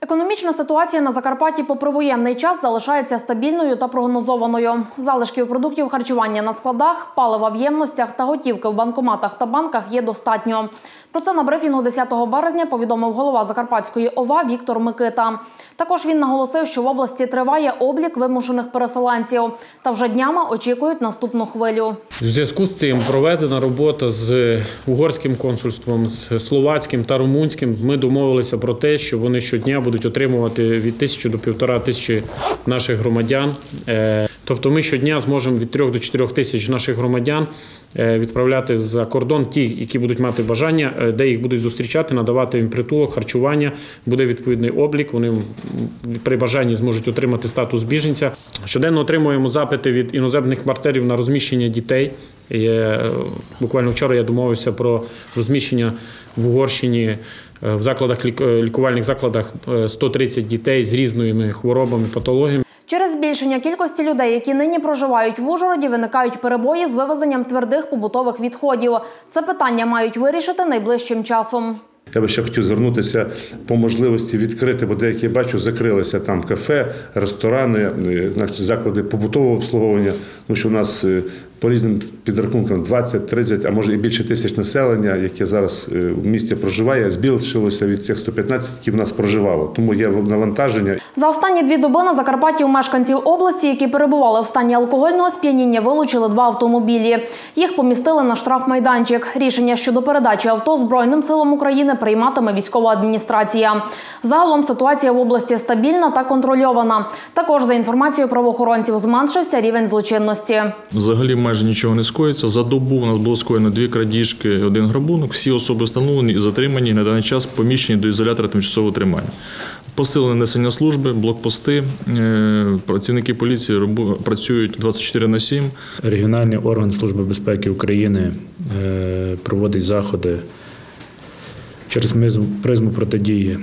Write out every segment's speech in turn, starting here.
Економічна ситуація на Закарпатті попри воєнний час залишається стабільною та прогнозованою. Залишків продуктів харчування на складах, палива в ємностях та готівки в банкоматах та банках є достатньо. Про це на брифінгу 10 березня повідомив голова Закарпатської ОВА Віктор Микита. Також він наголосив, що в області триває облік вимушених переселенців та вже днями очікують наступну хвилю. В зв'язку з цим проведена робота з угорським консульством, з словацьким та румунським. Ми домовилися про те, що вони щодня будуть отримувати від тисячі до півтора тисячі наших громадян. Тобто, ми щодня зможемо від трьох до чотирьох тисяч наших громадян е, відправляти за кордон ті, які будуть мати бажання, е, де їх будуть зустрічати, надавати їм притулок, харчування. Буде відповідний облік. Вони при бажанні зможуть отримати статус біженця. Щоденно отримуємо запити від іноземних партнерів на розміщення дітей. І, е, Буквально вчора я домовився про розміщення в Угорщині в закладах лік- лікувальних закладах е, 130 дітей з різними хворобами, патологіями. Через збільшення кількості людей, які нині проживають в Ужгороді, виникають перебої з вивезенням твердих побутових відходів. Це питання мають вирішити найближчим часом. Я би ще хотів звернутися по можливості відкрити, бо деякі я бачу, закрилися там кафе, ресторани, е, заклади побутового обслуговування. Тому що у нас е, по різним підрахункам 20, 30, а може і більше тисяч населення, яке зараз е, в місті проживає, збільшилося від цих 115, які в нас проживало. Тому є навантаження. За останні дві доби на Закарпатті у мешканців області, які перебували в стані алкогольного сп'яніння, вилучили два автомобілі. Їх помістили на штрафмайданчик. Рішення щодо передачі авто Збройним силам України прийматиме військова адміністрація. Загалом ситуація в області стабільна та контрольована. Також за інформацією правоохоронців зменшився рівень злочинності. Взагалі майже нічого не скоїться. За добу у нас було скоєно дві крадіжки, один грабунок. Всі особи встановлені і затримані на даний час поміщені до ізолятора тимчасового тримання. Посилене несення служби, блокпости. Е, Працівники поліції працюють 24 на 7. Регіональний орган Служби безпеки України е, проводить заходи через призму протидії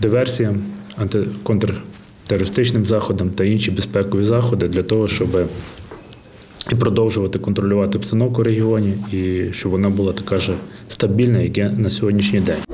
диверсіям, анти- контртерористичним заходам та інші безпекові заходи для того, щоб і продовжувати контролювати обстановку в регіоні, і щоб вона була така ж стабільна, як є на сьогоднішній день.